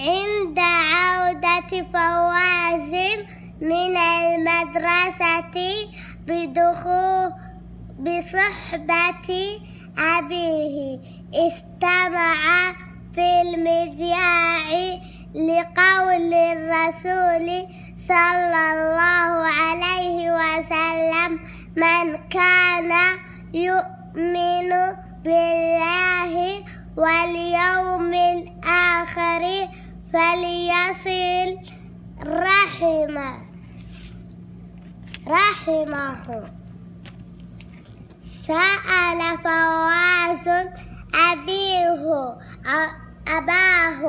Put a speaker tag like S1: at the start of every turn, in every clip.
S1: عند عودة فواز من المدرسة بدخول بصحبة أبيه. استمع في المذياع لقول الرسول صلى الله عليه وسلم من كان يؤمن فليصل رحمه. رحمه. سأل فواز أبيه أباه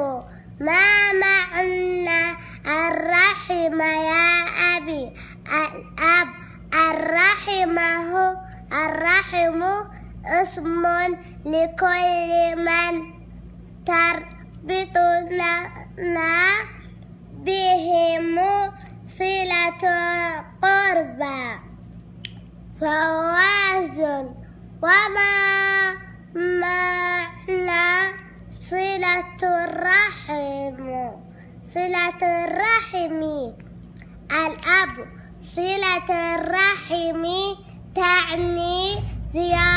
S1: ما معنى الرحم يا أبي؟ الأب الرحم هو الرحم اسم لكل من بهم صلة قربى فواز وما معنى صلة الرحم؟ صلة الرحم. الأب صلة الرحم تعني زيارة.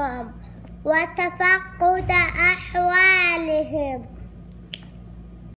S1: عنهم وتفقد أحوالهم.